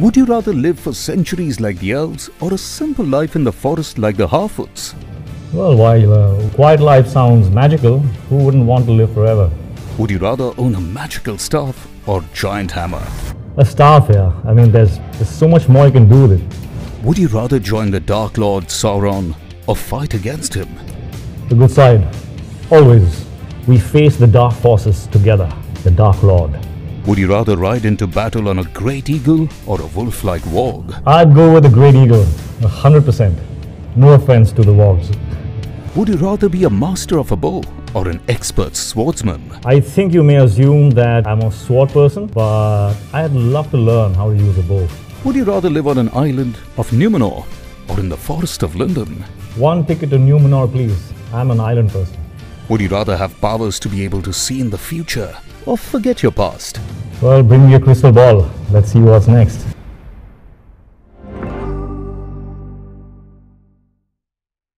Would you rather live for centuries like the elves or a simple life in the forest like the Harfoots? Well, while uh, quiet life sounds magical, who wouldn't want to live forever? Would you rather own a magical staff or giant hammer? A staff, yeah. I mean, there's, there's so much more you can do with it. Would you rather join the Dark Lord Sauron or fight against him? The good side. Always. We face the dark forces together, the Dark Lord. Would you rather ride into battle on a great eagle or a wolf like warg? I'd go with the Great Eagle, 100%. No offense to the wargs. Would you rather be a master of a bow or an expert swordsman? I think you may assume that I'm a sword person, but I'd love to learn how to use a bow. Would you rather live on an island of Numenor or in the forest of Lindon? One ticket to Numenor, please. I'm an island person. Would you rather have powers to be able to see in the future or forget your past? Well, bring me a crystal ball. Let's see what's next.